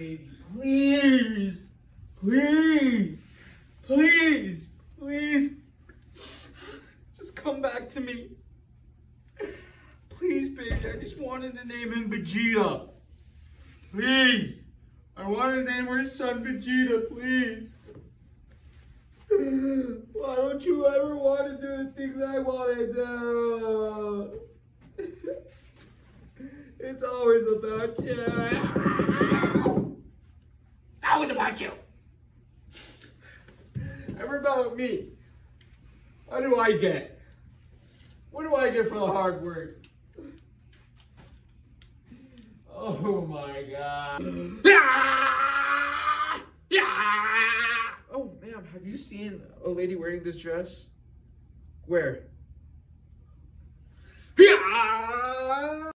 baby. Please. Please. Please. Please. Just come back to me. Please, baby. I just wanted to name him Vegeta. Please. I wanted to name our son Vegeta, please. Why don't you ever want to do the things I want to do? It's always about you. About you. Never about me. What do I get? What do I get for the hard work? Oh my god. yeah Oh, ma'am, have you seen a lady wearing this dress? Where? Ah!